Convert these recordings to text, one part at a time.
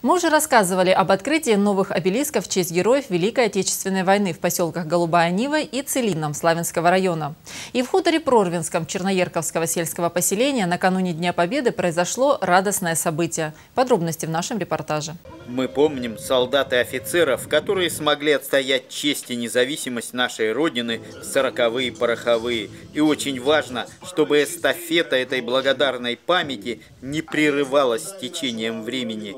Мы уже рассказывали об открытии новых обелисков в честь героев Великой Отечественной войны в поселках Голубая Нива и Целинном Славянского района. И в хуторе Прорвинском Черноерковского сельского поселения накануне Дня Победы произошло радостное событие. Подробности в нашем репортаже. Мы помним солдат и офицеров, которые смогли отстоять честь и независимость нашей Родины в сороковые пороховые. И очень важно, чтобы эстафета этой благодарной памяти не прерывалась с течением времени.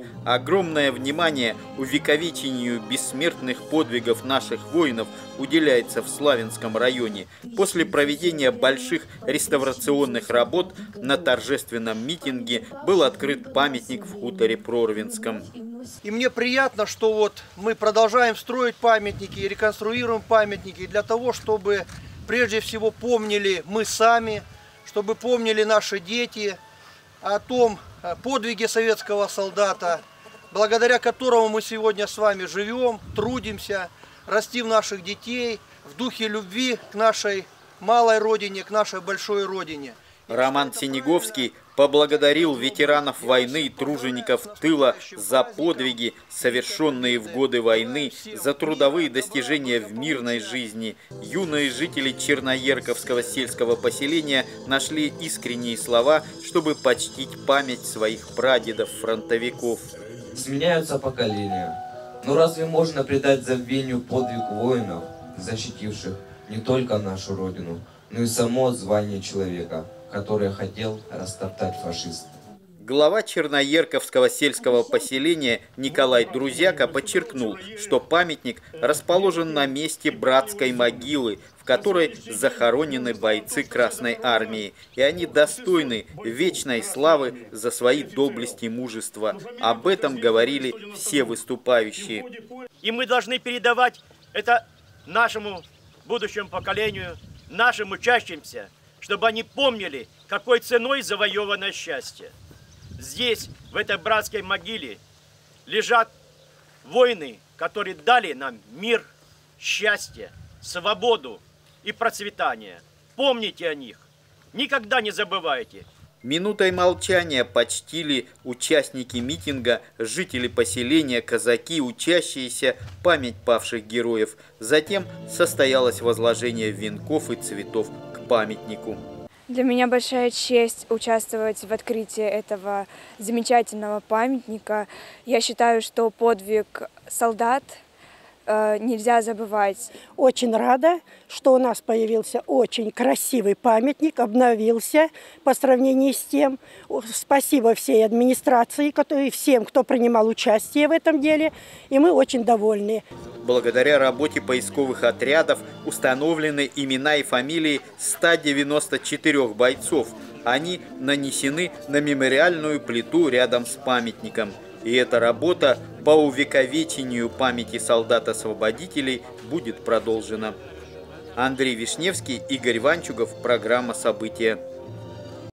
Огромное внимание увековечению бессмертных подвигов наших воинов уделяется в Славянском районе. После проведения больших реставрационных работ на торжественном митинге был открыт памятник в хуторе Прорвинском. И мне приятно, что вот мы продолжаем строить памятники, реконструируем памятники для того, чтобы прежде всего помнили мы сами, чтобы помнили наши дети о том подвиге советского солдата, благодаря которому мы сегодня с вами живем, трудимся, растим наших детей в духе любви к нашей малой родине, к нашей большой родине. Роман Синеговский поблагодарил ветеранов войны тружеников тыла за подвиги, совершенные в годы войны, за трудовые достижения в мирной жизни. Юные жители Черноерковского сельского поселения нашли искренние слова, чтобы почтить память своих прадедов-фронтовиков. Сменяются поколения. Но разве можно предать забвению подвиг воинов, защитивших не только нашу Родину, но и само звание человека – который хотел растоптать фашист. Глава Черноерковского сельского поселения Николай Друзяка подчеркнул, что памятник расположен на месте братской могилы, в которой захоронены бойцы Красной Армии, и они достойны вечной славы за свои доблести и мужество. Об этом говорили все выступающие. И мы должны передавать это нашему будущему поколению, нашим учащимся – чтобы они помнили, какой ценой завоевано счастье. Здесь, в этой братской могиле, лежат воины, которые дали нам мир, счастье, свободу и процветание. Помните о них, никогда не забывайте. Минутой молчания почтили участники митинга, жители поселения, казаки, учащиеся, память павших героев. Затем состоялось возложение венков и цветов памятнику. Для меня большая честь участвовать в открытии этого замечательного памятника. Я считаю, что подвиг солдат нельзя забывать. Очень рада, что у нас появился очень красивый памятник, обновился по сравнению с тем. Спасибо всей администрации, и всем, кто принимал участие в этом деле, и мы очень довольны. Благодаря работе поисковых отрядов установлены имена и фамилии 194 бойцов. Они нанесены на мемориальную плиту рядом с памятником – и эта работа по увековечению памяти солдат-освободителей будет продолжена. Андрей Вишневский, Игорь Ванчугов, программа «События».